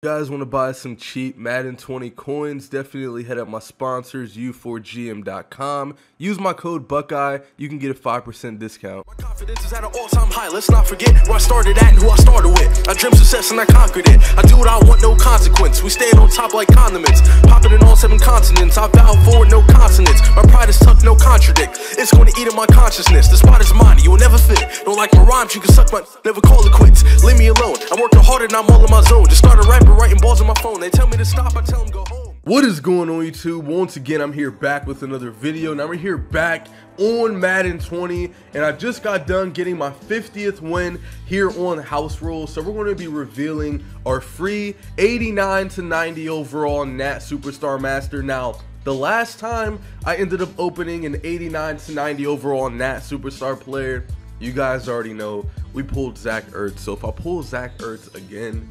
you guys want to buy some cheap Madden 20 coins, definitely head up my sponsors, u4gm.com. Use my code Buckeye. You can get a 5% discount. My confidence is at an all-time high. Let's not forget where I started at and who I started with. I dreamed success and I conquered it. I do what I want, no consequence. We stayed on top like condiments. Popping in all seven continents. I vow forward, no consonants. My pride is tucked, no contradict. It's gonna eat in my consciousness. The spot is mine, you will never fit. Don't like my rhymes, you can suck my. Never call it quits. Leave me alone. I'm working harder and I'm all in my zone. Just started rapping, writing balls on my phone. They tell me to stop, I tell them go home. What is going on YouTube? Once again, I'm here back with another video. Now we're here back on Madden 20 and I just got done getting my 50th win here on House Rules. So we're going to be revealing our free 89 to 90 overall Nat Superstar Master. Now, the last time I ended up opening an 89 to 90 overall Nat Superstar player, you guys already know we pulled Zach Ertz. So if I pull Zach Ertz again,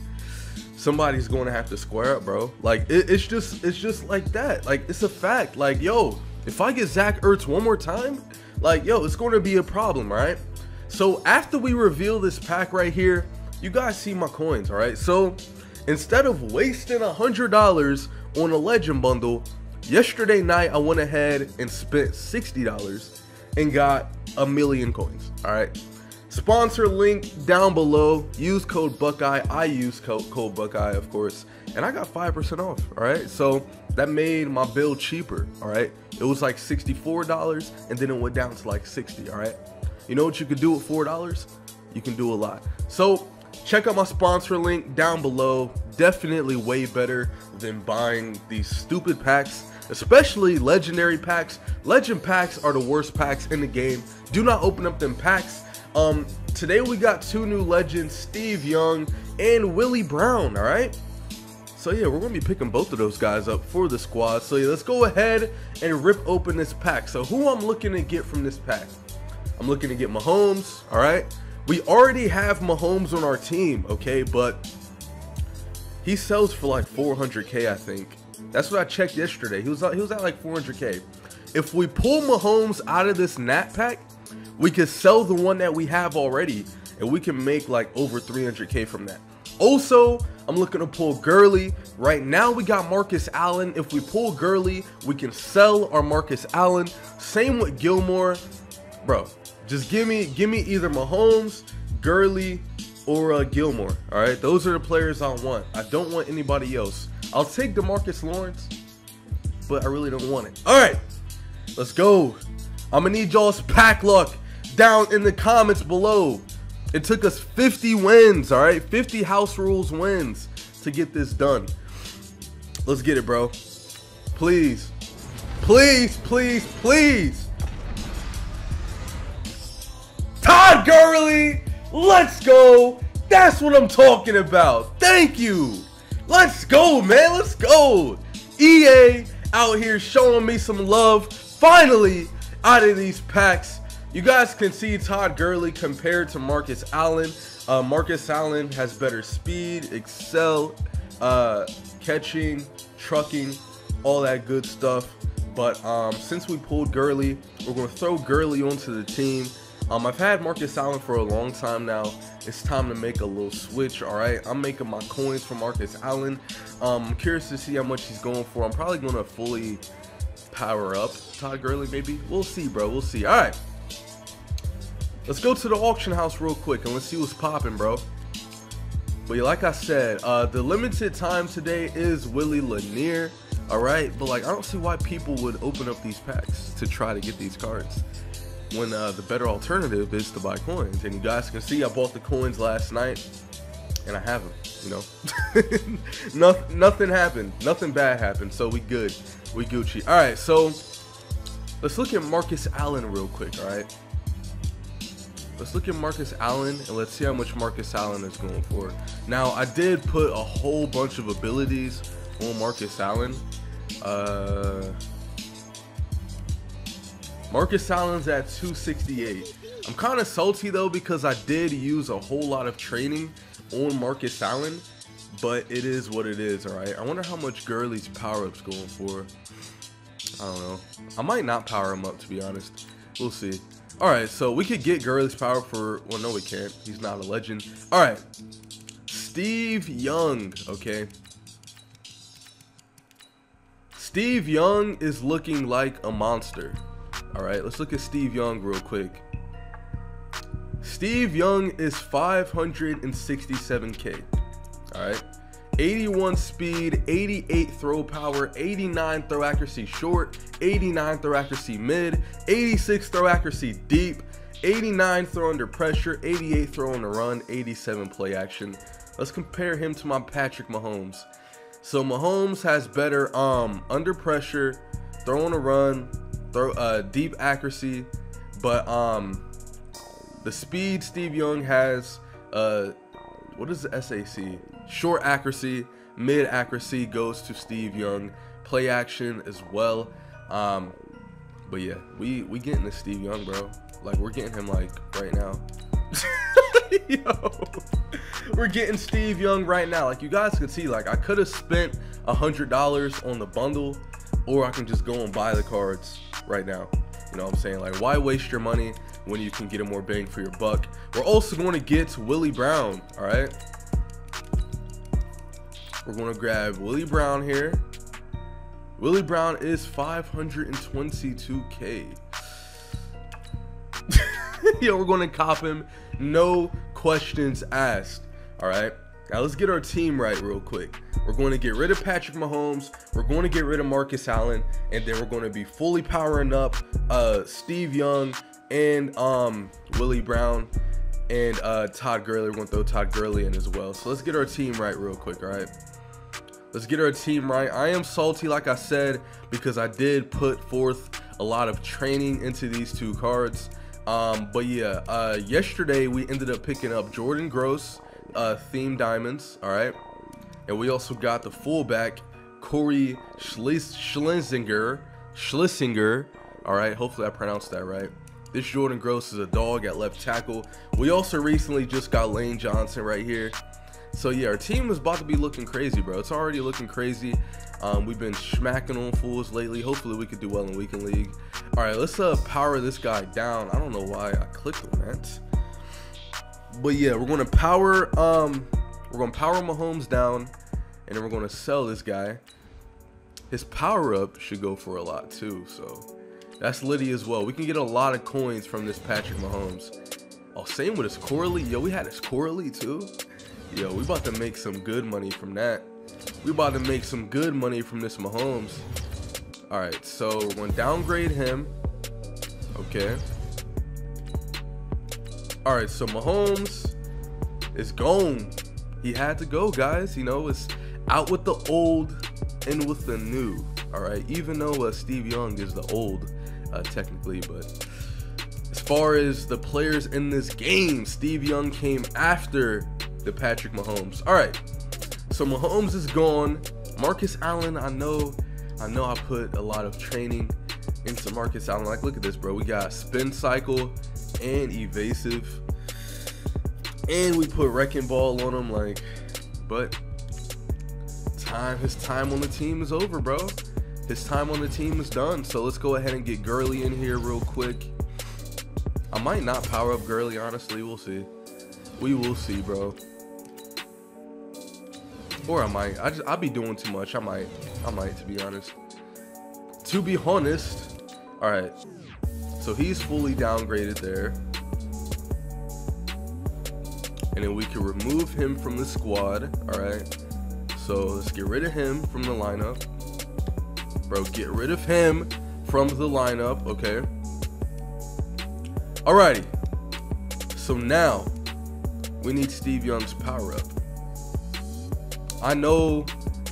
somebody's going to have to square up, bro. Like it, it's just it's just like that. Like it's a fact. Like yo, if I get Zach Ertz one more time, like yo, it's going to be a problem, right? So after we reveal this pack right here, you guys see my coins, all right? So instead of wasting a hundred dollars on a legend bundle, yesterday night I went ahead and spent sixty dollars and got a million coins. All right. Sponsor link down below. Use code Buckeye. I use code, code Buckeye, of course, and I got five percent off. All right, so that made my bill cheaper. All right, it was like sixty-four dollars, and then it went down to like sixty. All right, you know what you could do with four dollars? You can do a lot. So check out my sponsor link down below. Definitely way better than buying these stupid packs especially legendary packs. Legend packs are the worst packs in the game. Do not open up them packs. Um, today we got two new legends, Steve Young and Willie Brown, all right? So yeah, we're gonna be picking both of those guys up for the squad. So yeah, let's go ahead and rip open this pack. So who I'm looking to get from this pack? I'm looking to get Mahomes, all right? We already have Mahomes on our team, okay? But he sells for like 400k, I think. That's what I checked yesterday. He was he was at like 400k. If we pull Mahomes out of this Nat pack, we could sell the one that we have already, and we can make like over 300k from that. Also, I'm looking to pull Gurley. Right now, we got Marcus Allen. If we pull Gurley, we can sell our Marcus Allen. Same with Gilmore, bro. Just give me give me either Mahomes, Gurley, or uh, Gilmore. All right, those are the players I want. I don't want anybody else. I'll take Demarcus Lawrence, but I really don't want it. All right, let's go. I'm gonna need y'all's pack luck down in the comments below. It took us 50 wins, all right, 50 house rules wins to get this done. Let's get it, bro. Please, please, please, please. Todd Gurley, let's go. That's what I'm talking about. Thank you. Let's go, man. Let's go. EA out here showing me some love. Finally, out of these packs. You guys can see Todd Gurley compared to Marcus Allen. Uh, Marcus Allen has better speed, excel, uh, catching, trucking, all that good stuff. But um, since we pulled Gurley, we're going to throw Gurley onto the team. Um, I've had Marcus Allen for a long time now. It's time to make a little switch, all right? I'm making my coins for Marcus Allen. Um, I'm curious to see how much he's going for. I'm probably going to fully power up Todd Gurley, maybe. We'll see, bro. We'll see. All right. Let's go to the auction house real quick and let's see what's popping, bro. But like I said, uh, the limited time today is Willie Lanier. All right, but like I don't see why people would open up these packs to try to get these cards when uh, the better alternative is to buy coins. And you guys can see I bought the coins last night and I have them, you know. nothing, nothing happened. Nothing bad happened. So we good. We Gucci. All right, so let's look at Marcus Allen real quick, all right? Let's look at Marcus Allen and let's see how much Marcus Allen is going for. Now, I did put a whole bunch of abilities on Marcus Allen. Uh, Marcus Allen's at 268. I'm kind of salty though because I did use a whole lot of training on Marcus Allen, but it is what it is, all right? I wonder how much Gurley's power-up's going for. I don't know. I might not power him up, to be honest. We'll see. All right, so we could get Gurley's power for, well, no, we can't. He's not a legend. All right. Steve Young, okay? Steve Young is looking like a monster. All right, let's look at Steve Young real quick. Steve Young is 567k. All right. 81 speed, 88 throw power, 89 throw accuracy short, 89 throw accuracy mid, 86 throw accuracy deep, 89 throw under pressure, 88 throw on the run, 87 play action. Let's compare him to my Patrick Mahomes. So Mahomes has better um under pressure, throw on a run, throw uh deep accuracy, but um the speed Steve Young has uh what is the SAC? Short accuracy, mid accuracy goes to Steve Young. Play action as well. Um, but yeah, we we getting this Steve Young, bro. Like we're getting him like right now. Yo, we're getting Steve Young right now. Like you guys can see, like I could have spent a hundred dollars on the bundle, or I can just go and buy the cards right now. You know what I'm saying? Like why waste your money when you can get a more bang for your buck? We're also going to get Willie Brown. All right. We're going to grab Willie Brown here. Willie Brown is 522k. Yo, we're going to cop him. No questions asked. All right. Now let's get our team right real quick. We're going to get rid of Patrick Mahomes. We're going to get rid of Marcus Allen, and then we're going to be fully powering up uh, Steve Young and um, Willie Brown and uh, Todd Gurley. We're going to throw Todd Gurley in as well. So let's get our team right real quick. All right. Let's get our team right. I am salty, like I said, because I did put forth a lot of training into these two cards. Um, but yeah, uh, yesterday we ended up picking up Jordan Gross, uh, Theme Diamonds, all right? And we also got the fullback, Cory Schlesinger, Schlesinger, all right? Hopefully I pronounced that right. This Jordan Gross is a dog at left tackle. We also recently just got Lane Johnson right here. So yeah, our team is about to be looking crazy, bro. It's already looking crazy. Um, we've been smacking on fools lately. Hopefully we could do well in weekend league. All right, let's uh, power this guy down. I don't know why I clicked on that. But yeah, we're gonna power um we're gonna power Mahomes down and then we're gonna sell this guy. His power up should go for a lot too, so that's Liddy as well. We can get a lot of coins from this Patrick Mahomes. Oh, same with his Corley. Yo, we had his Corley too. Yo, we about to make some good money from that. We about to make some good money from this Mahomes. All right, so we're going to downgrade him. Okay. All right, so Mahomes is gone. He had to go, guys. You know, it's out with the old and with the new. All right, even though uh, Steve Young is the old, uh, technically, but as far as the players in this game, Steve Young came after the Patrick Mahomes. All right, so Mahomes is gone. Marcus Allen, I know, I know I put a lot of training into Marcus Allen. Like, look at this, bro. We got spin cycle and evasive. And we put wrecking ball on him, like, but time, his time on the team is over, bro. His time on the team is done. So let's go ahead and get Gurley in here real quick. I might not power up Gurley, honestly. We'll see. We will see, bro. Or I might. I just I'll be doing too much. I might. I might to be honest. To be honest. Alright. So he's fully downgraded there. And then we can remove him from the squad. Alright. So let's get rid of him from the lineup. Bro, get rid of him from the lineup, okay? Alrighty. So now we need Steve Young's power up. I know,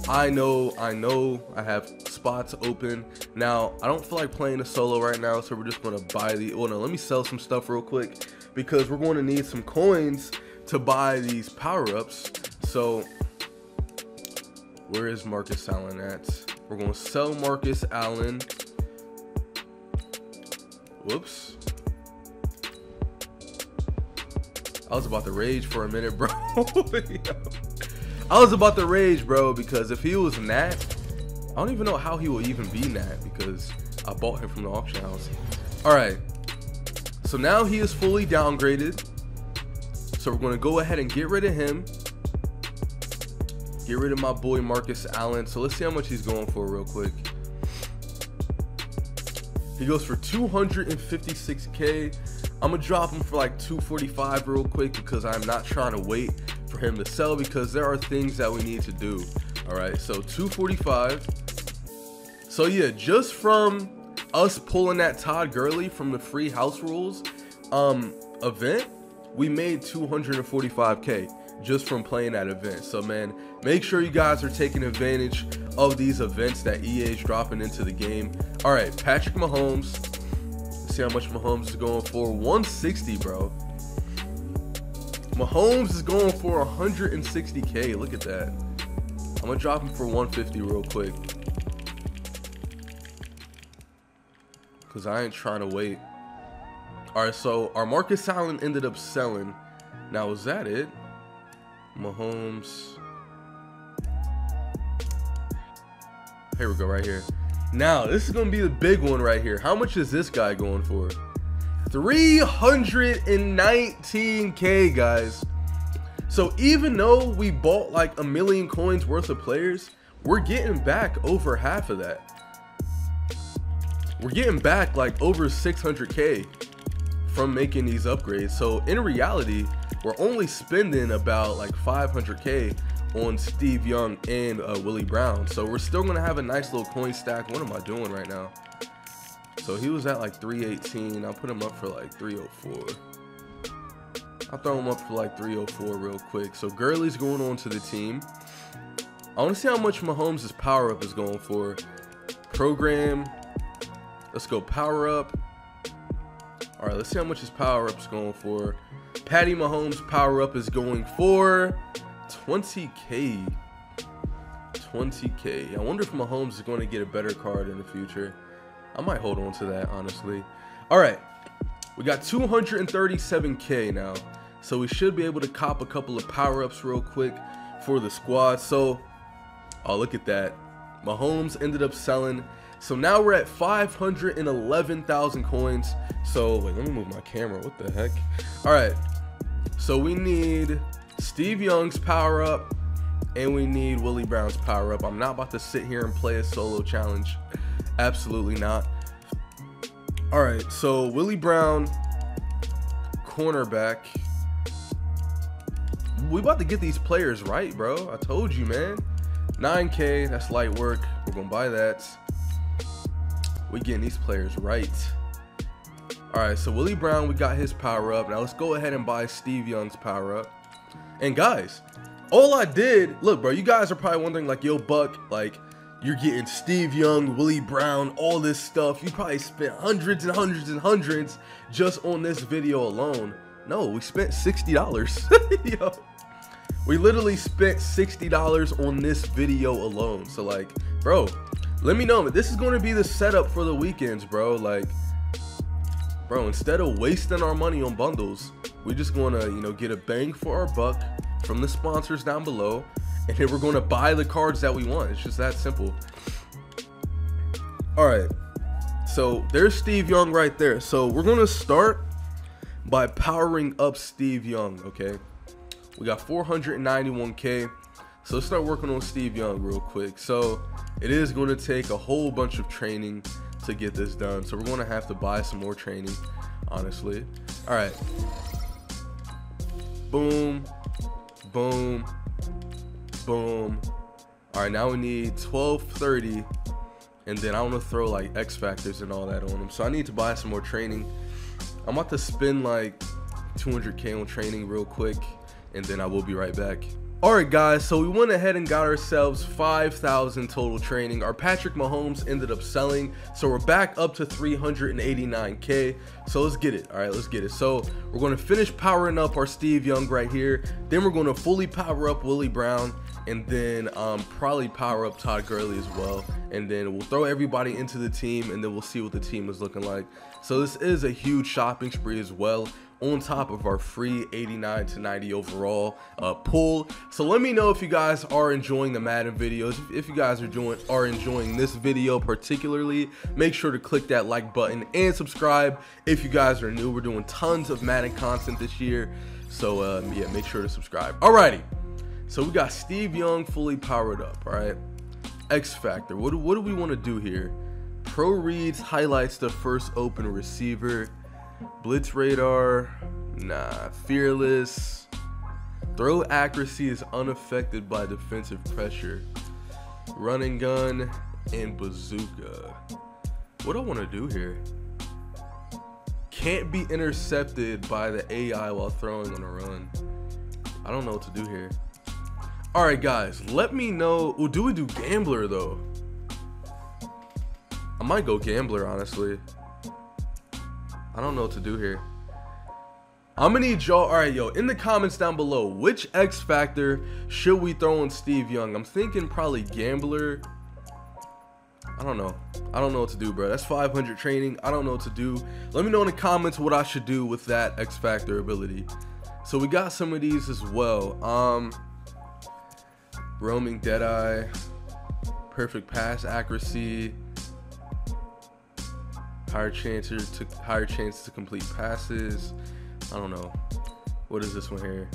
I know, I know I have spots open. Now, I don't feel like playing a solo right now, so we're just gonna buy the, oh no, let me sell some stuff real quick because we're going to need some coins to buy these power-ups. So, where is Marcus Allen at? We're gonna sell Marcus Allen. Whoops. I was about to rage for a minute, bro. I was about to rage, bro, because if he was Nat, I don't even know how he will even be Nat because I bought him from the auction house. All right. So now he is fully downgraded. So we're to go ahead and get rid of him. Get rid of my boy Marcus Allen. So let's see how much he's going for real quick. He goes for 256k. I'm gonna drop him for like 245 real quick because I'm not trying to wait for him to sell because there are things that we need to do. All right, so 245. So yeah, just from us pulling that Todd Gurley from the free house rules um event, we made 245k just from playing that event. So man, make sure you guys are taking advantage of these events that EA is dropping into the game. All right, Patrick Mahomes. See how much Mahomes is going for. 160, bro. Mahomes is going for 160k. Look at that. I'm gonna drop him for 150 real quick. Cause I ain't trying to wait. Alright, so our Marcus Allen ended up selling. Now is that it? Mahomes. Here we go, right here. Now, this is going to be the big one right here. How much is this guy going for? 319k, guys. So even though we bought like a million coins worth of players, we're getting back over half of that. We're getting back like over 600k from making these upgrades. So in reality, we're only spending about like 500k on Steve Young and uh, Willie Brown. So we're still gonna have a nice little coin stack. What am I doing right now? So he was at like 318. I'll put him up for like 304. I'll throw him up for like 304 real quick. So Gurley's going on to the team. I want to see how much Mahomes' power up is going for. Program. Let's go power up. All right, let's see how much his power up is going for. Patty Mahomes' power up is going for 20k. 20k. I wonder if Mahomes is going to get a better card in the future. I might hold on to that, honestly. All right, we got 237k now. So we should be able to cop a couple of power-ups real quick for the squad. So, oh, look at that. Mahomes ended up selling. So now we're at 511,000 coins. So, wait, let me move my camera. What the heck? All right. So we need Steve Young's power up and we need Willie Brown's power up. I'm not about to sit here and play a solo challenge. Absolutely not. All right, so Willie Brown, cornerback. We about to get these players right, bro. I told you, man. 9K, that's light work. We're gonna buy that. We getting these players right. All right, so Willie Brown, we got his power up. Now let's go ahead and buy Steve Young's power up. And guys, all I did, look, bro, you guys are probably wondering, like, yo, Buck, like, you're getting Steve Young, Willie Brown, all this stuff. You probably spent hundreds and hundreds and hundreds just on this video alone. No, we spent $60. yo, we literally spent $60 on this video alone. So, like, bro, let me know. This is going to be the setup for the weekends, bro. Like, bro, instead of wasting our money on bundles, we're just going to, you know, get a bang for our buck from the sponsors down below, and then we're going to buy the cards that we want. It's just that simple. All right, so there's Steve Young right there. So we're going to start by powering up Steve Young, okay? We got 491K. So let's start working on Steve Young real quick. So it is going to take a whole bunch of training to get this done. So we're going to have to buy some more training, honestly. All right. Boom, boom, boom. All right, now we need 1230. And then I want to throw like X Factors and all that on them. So I need to buy some more training. I'm about to spend like 200k on training real quick. And then I will be right back. Alright guys, so we went ahead and got ourselves 5,000 total training. Our Patrick Mahomes ended up selling, so we're back up to 389k. So let's get it. Alright, let's get it. So we're going to finish powering up our Steve Young right here. Then we're going to fully power up Willie Brown and then um, probably power up Todd Gurley as well. And then we'll throw everybody into the team and then we'll see what the team is looking like. So this is a huge shopping spree as well on top of our free 89 to 90 overall uh, pull. So let me know if you guys are enjoying the Madden videos. If you guys are doing are enjoying this video particularly, make sure to click that like button and subscribe. If you guys are new, we're doing tons of Madden content this year. So um, yeah, make sure to subscribe. Alrighty. So we got Steve Young fully powered up, right? X Factor. What what do we want to do here? Pro Reads highlights the first open receiver. Blitz Radar. Nah. Fearless. Throw accuracy is unaffected by defensive pressure. Running gun and bazooka. What do I want to do here? Can't be intercepted by the AI while throwing on a run. I don't know what to do here. All right, guys, let me know. Well, do we do gambler though? I might go gambler, honestly. I don't know what to do here. I'm gonna need y'all. All right, yo, in the comments down below, which X Factor should we throw on Steve Young? I'm thinking probably gambler. I don't know. I don't know what to do, bro. That's 500 training. I don't know what to do. Let me know in the comments what I should do with that X Factor ability. So we got some of these as well. Um, roaming Deadeye, perfect pass accuracy, higher chances to higher chance to complete passes. I don't know. What is this one here?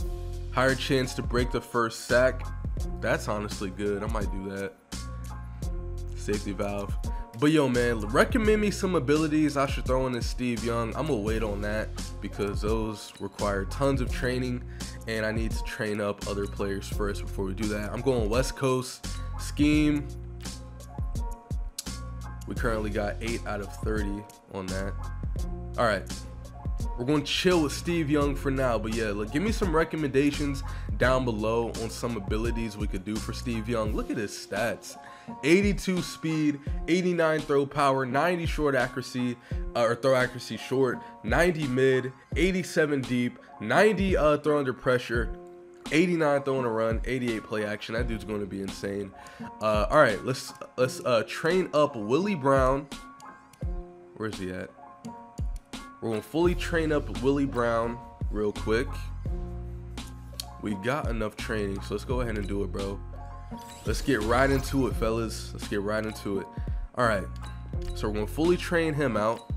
Higher chance to break the first sack. That's honestly good. I might do that. Safety valve. But yo, man, recommend me some abilities I should throw in this Steve Young. I'm gonna wait on that because those require tons of training and I need to train up other players first before we do that. I'm going West Coast scheme. We currently got 8 out of 30 on that. All right. We're going to chill with Steve Young for now, but yeah, look, give me some recommendations down below on some abilities we could do for Steve Young. Look at his stats. 82 speed, 89 throw power, 90 short accuracy, uh, or throw accuracy short, 90 mid, 87 deep, 90 uh, throw under pressure, 89 throwing a run, 88 play action. That dude's going to be insane. Uh, all right, let's let's uh, train up Willie Brown. Where's he at? We're going to fully train up Willie Brown real quick. We got enough training, so let's go ahead and do it, bro. Let's get right into it, fellas. Let's get right into it. All right. So we're going to fully train him out.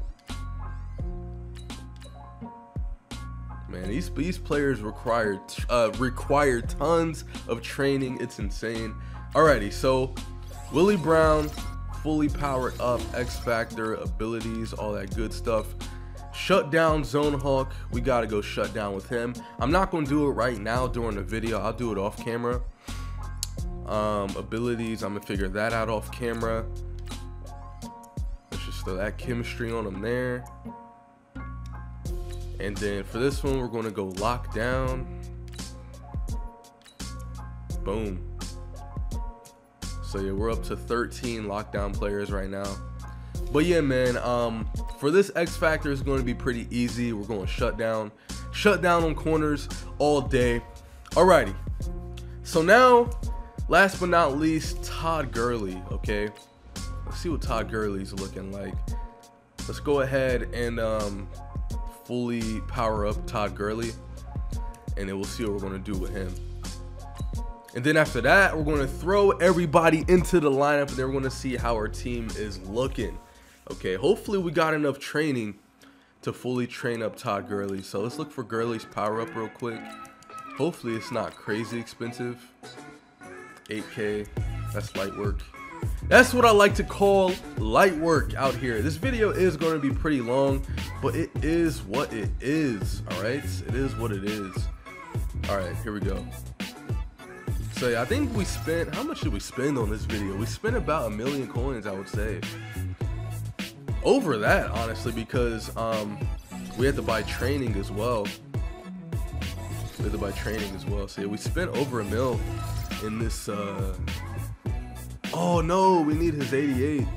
Man, these these players require uh, require tons of training. It's insane. Alrighty, so Willie Brown, fully powered up, X Factor abilities, all that good stuff. Shut down Zone Hawk. We gotta go shut down with him. I'm not gonna do it right now during the video. I'll do it off camera. Um, abilities, I'm gonna figure that out off camera. Let's just throw that chemistry on him there. And then for this one, we're to go lockdown. Boom. So yeah, we're up to 13 lockdown players right now. But yeah, man, um, for this X Factor is going to be pretty easy. We're going to shut down, shut down on corners all day. Alrighty. So now, last but not least, Todd Gurley, okay? Let's see what Todd Gurley's looking like. Let's go ahead and um, fully power up Todd Gurley, and then we'll see what we're going to do with him. And then after that, we're going to throw everybody into the lineup, and then we're going to see how our team is looking. Okay, hopefully we got enough training to fully train up Todd Gurley. So let's look for Gurley's power up real quick. Hopefully it's not crazy expensive. 8K, that's light work. That's what I like to call light work out here. This video is going to be pretty long, but it is what it is, all right? It is what it is. All right, here we go. So yeah, I think we spent, how much did we spend on this video? We spent about a million coins, I would say. Over that, honestly, because um, we had to buy training as well. We had to buy training as well. So yeah, we spent over a mil in this uh, Oh no, we need his 88.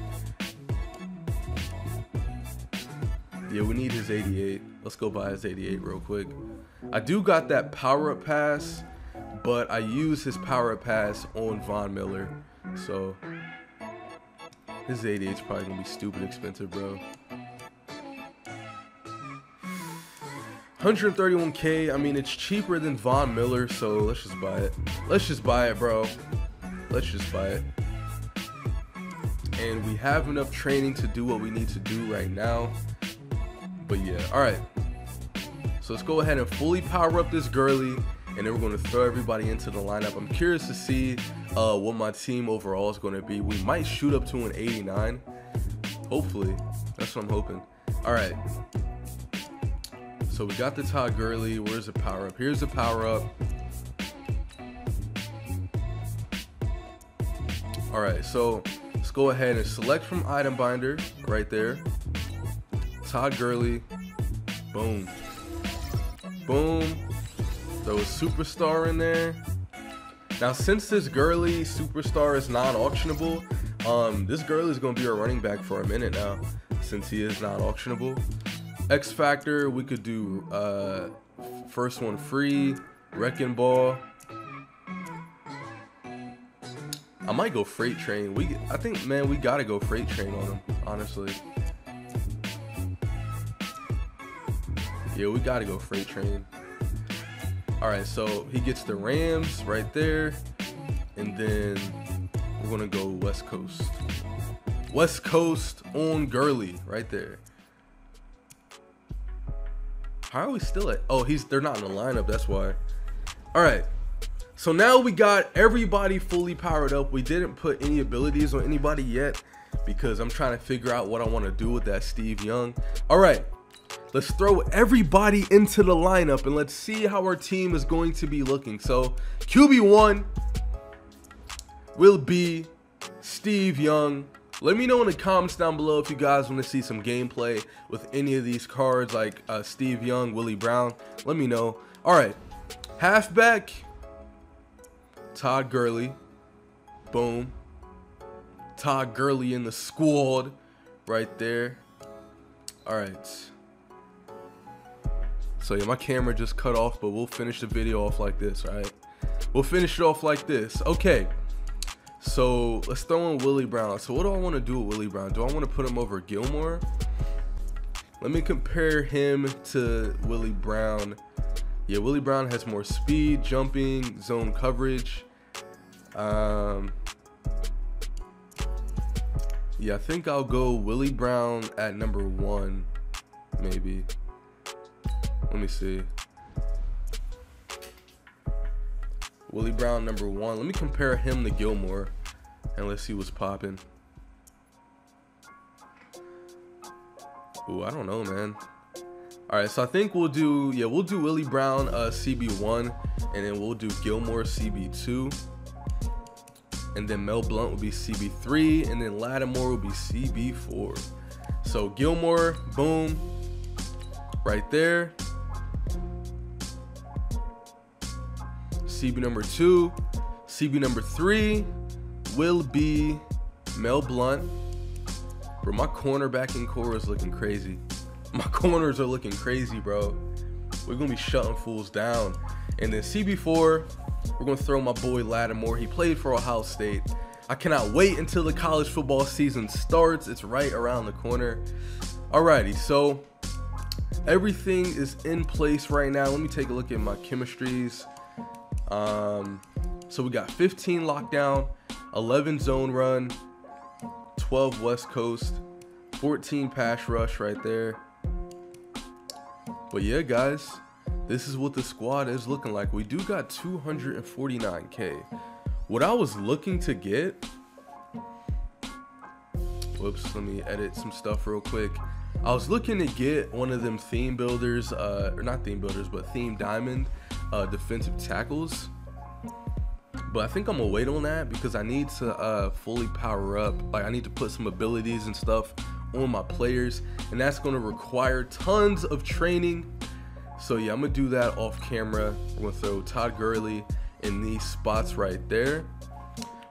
Yeah, we need his 88. Let's go buy his 88 real quick. I do got that power up pass, but I use his power up pass on Von Miller. So his 88 is probably gonna be stupid expensive, bro. 131k. I mean, it's cheaper than Von Miller, so let's just buy it. Let's just buy it, bro. Let's just buy it and we have enough training to do what we need to do right now. But yeah, all right. So let's go ahead and fully power up this Gurley, and then we're going to throw everybody into the lineup. I'm curious to see uh, what my team overall is going to be. We might shoot up to an 89. Hopefully. That's what I'm hoping. All right. So we got the Todd Gurley. Where's the power up? Here's the power up. All right, so let's go ahead and select from item binder right there. Todd Gurley. Boom. Boom. Throw a superstar in there. Now, since this Gurley superstar is non-auctionable, um, this Gurley is going to be our running back for a minute now, since he is non-auctionable. X Factor, we could do uh, first one free, Wrecking Ball. I might go Freight Train. We, I think, man, we gotta go Freight Train on him, honestly. Yeah, we gotta go Freight Train. All right, so he gets the Rams right there, and then we're gonna go West Coast. West Coast on Gurley right there. How are we still at? Oh, he's they're not in the lineup. That's why. All right. So now we got everybody fully powered up. We didn't put any abilities on anybody yet because I'm trying to figure out what I want to do with that Steve Young. All right. Let's throw everybody into the lineup and let's see how our team is going to be looking. So, QB1 will be Steve Young. Let me know in the comments down below if you guys want to see some gameplay with any of these cards like uh, Steve Young, Willie Brown. Let me know. All right. Halfback, Todd Gurley. Boom. Todd Gurley in the squad right there. All right. So yeah, my camera just cut off, but we'll finish the video off like this, right? We'll finish it off like this. Okay. So let's throw in Willie Brown. So what do I want to do with Willie Brown? Do I want to put him over Gilmore? Let me compare him to Willie Brown. Yeah, Willie Brown has more speed, jumping, zone coverage. Um, yeah, I think I'll go Willie Brown at number one, maybe. Let me see. Willie Brown number one. Let me compare him to Gilmore, and let's see what's popping. Ooh, I don't know, man. All right, so I think we'll do yeah, we'll do Willie Brown uh, CB1, and then we'll do Gilmore CB2, and then Mel Blount will be CB3, and then Lattimore will be CB4. So Gilmore, boom, right there. CB number two. CB number three will be Mel Blount. Bro, my cornerback core is looking crazy. My corners are looking crazy, bro. We're gonna be shutting fools down. And then CB4, we're gonna throw my boy Lattimore. He played for Ohio State. I cannot wait until the college football season starts. It's right around the corner. Alrighty, so everything is in place right now. Let me take a look at my chemistries. Um, so we got 15 lockdown, 11 zone run, 12 West Coast, 14 pass rush right there. But yeah, guys, this is what the squad is looking like. We do got 249k. What I was looking to get. Whoops, let me edit some stuff real quick. I was looking to get one of them theme builders, uh, or not theme builders, but theme diamond uh, defensive tackles. But I think I'm gonna wait on that because I need to uh, fully power up. Like I need to put some abilities and stuff on my players, and that's gonna require tons of training. So yeah, I'm gonna do that off camera. I'm gonna throw Todd Gurley in these spots right there.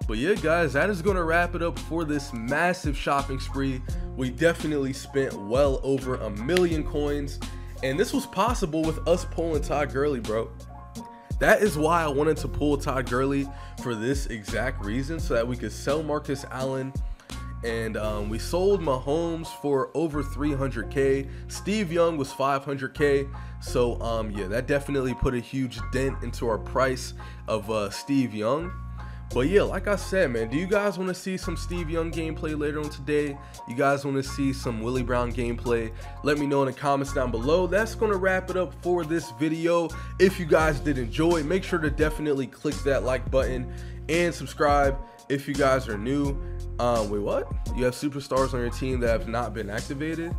But yeah, guys, that is to wrap it up for this massive shopping spree. We definitely spent well over a million coins. And this was possible with us pulling Todd Gurley, bro. That is why I wanted to pull Todd Gurley for this exact reason, so that we could sell Marcus Allen. And um, we sold Mahomes for over 300k. Steve Young was 500k. So um, yeah, that definitely put a huge dent into our price of uh, Steve Young. But yeah, like I said, man, do you guys want to see some Steve Young gameplay later on today? You guys want to see some Willie Brown gameplay? Let me know in the comments down below. That's going to wrap it up for this video. If you guys did enjoy, make sure to definitely click that like button and subscribe if you guys are new. Um, wait, what? You have superstars on your team that have not been activated?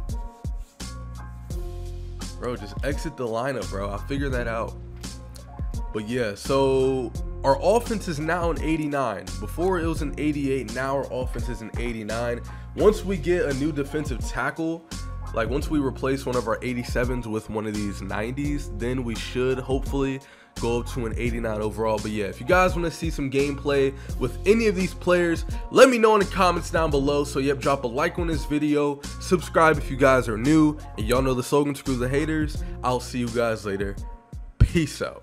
Bro, just exit the lineup, bro. I'll figure that out. But yeah, so our offense is now an 89. Before it was an 88, now our offense is an 89. Once we get a new defensive tackle, like once we replace one of our 87s with one of these 90s, then we should hopefully go up to an 89 overall. But yeah, if you guys want to see some gameplay with any of these players, let me know in the comments down below. So yep, drop a like on this video, subscribe if you guys are new, and y'all know the slogan, screw the haters. I'll see you guys later. Peace out.